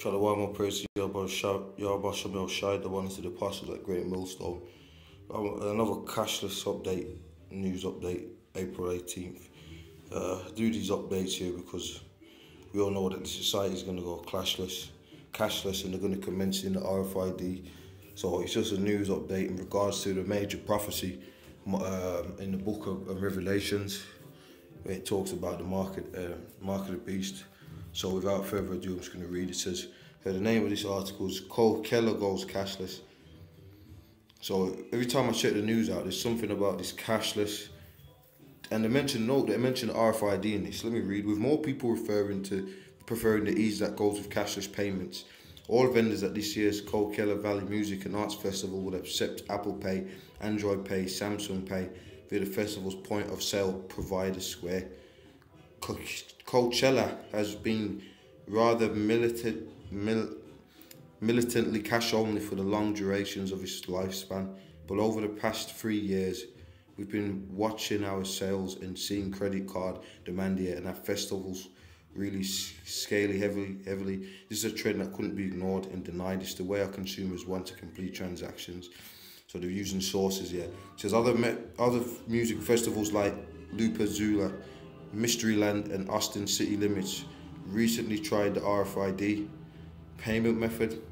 Shalom, more praise to Yahweh Shamil Shai, the one to the apostles at Great Millstone. Um, another cashless update, news update, April 18th. Uh, do these updates here because we all know that the society is going to go cashless, cashless, and they're going to commence in the RFID. So it's just a news update in regards to the major prophecy um, in the book of Revelations, where it talks about the market, uh, market of beast. So without further ado, I'm just going to read. It says, the name of this article is Coachella Goes Cashless. So every time I check the news out, there's something about this cashless. And they mention note, they mention RFID in this. Let me read. With more people referring to preferring the ease that goes with cashless payments, all vendors at this year's Coachella Valley Music and Arts Festival will accept Apple Pay, Android Pay, Samsung Pay via the festival's point of sale provider Square. Coachella has been rather militant, mil, militantly cash only for the long durations of its lifespan, but over the past three years, we've been watching our sales and seeing credit card demand here. And our festivals really scaly heavily heavily. This is a trend that couldn't be ignored and denied. It's the way our consumers want to complete transactions. So they're using sources here. It says other other music festivals like Lollapalooza Mysteryland and Austin City Limits recently tried the RFID payment method.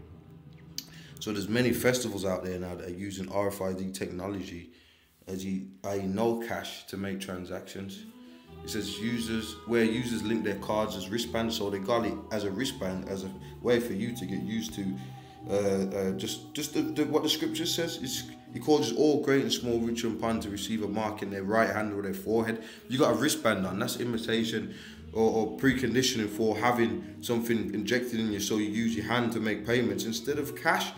So there's many festivals out there now that are using RFID technology as you i.e. no cash to make transactions. It says users where users link their cards as wristbands, so they got it as a wristband as a way for you to get used to uh, uh, just just the, the, what the scripture says. It's, he calls all great and small, rich and poor to receive a mark in their right hand or their forehead. You got a wristband on. That's imitation or, or preconditioning for having something injected in you, so you use your hand to make payments instead of cash.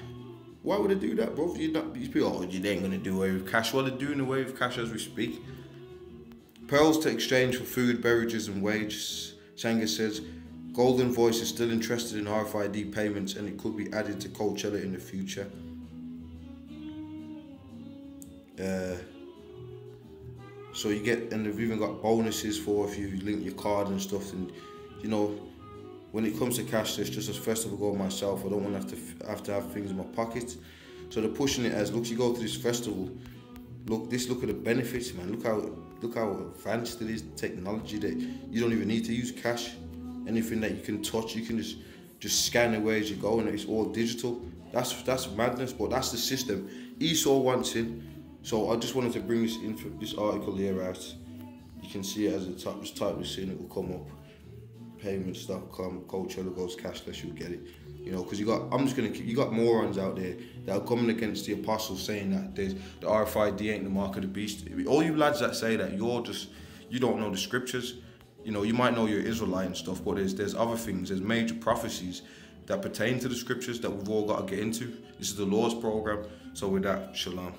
Why would they do that, bro? You not these people, oh, you ain't gonna do away with cash. Well, they're doing away with cash as we speak. Pearls to exchange for food, beverages, and wages. Changa says Golden Voice is still interested in RFID payments and it could be added to Coachella in the future. So you get, and they've even got bonuses for if you link your card and stuff. And you know, when it comes to cashless, just as festival go myself, I don't want to have to have to have things in my pocket. So they're pushing it as look, you go to this festival. Look, this look at the benefits, man. Look how look how advanced it is, technology that you don't even need to use cash anything that you can touch, you can just just scan away as you go, and it's all digital. That's that's madness, but that's the system. Esau wants in, so I just wanted to bring this in for this article here out. You can see it as the top, just type this in, it will come up. PYMNTS.com, Coachella goes cashless, you'll get it. You know, because you got, I'm just gonna keep, you got morons out there that are coming against the apostles saying that there's the RFID ain't the mark of the beast. All you lads that say that, you're just, you don't know the scriptures you know, you might know you're Israelite and stuff, but there's there's other things, there's major prophecies that pertain to the scriptures that we've all got to get into. This is the Lord's program. So with that, shalom.